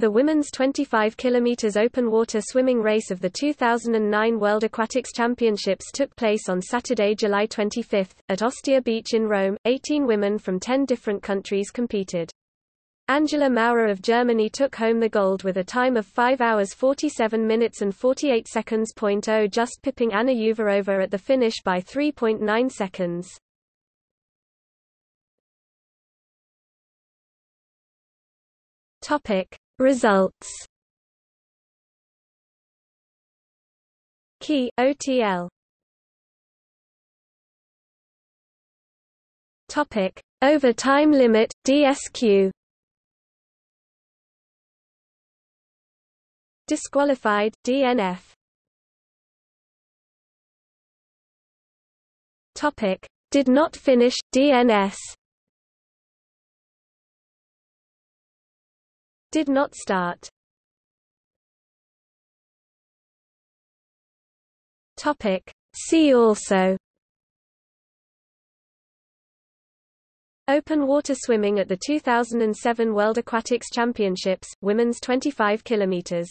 The women's 25 km open water swimming race of the 2009 World Aquatics Championships took place on Saturday, July 25, at Ostia Beach in Rome. 18 women from 10 different countries competed. Angela Maurer of Germany took home the gold with a time of 5 hours 47 minutes and 48 seconds. 0 just pipping Anna Uvarova at the finish by 3.9 seconds. Topic Results. Key OTL Topic. Over time limit DSQ Disqualified DNF Topic. Did not finish DNS Did not start. Topic. See also. Open water swimming at the 2007 World Aquatics Championships, women's 25 kilometers